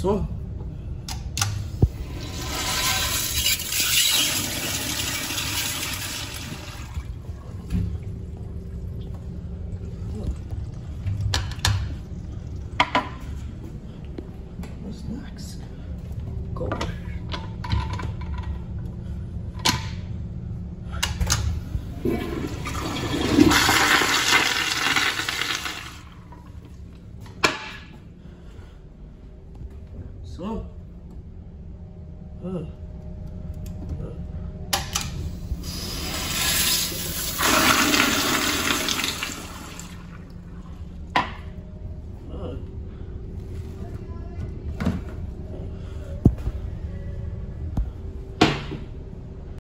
So, What's next? Go. So, uh.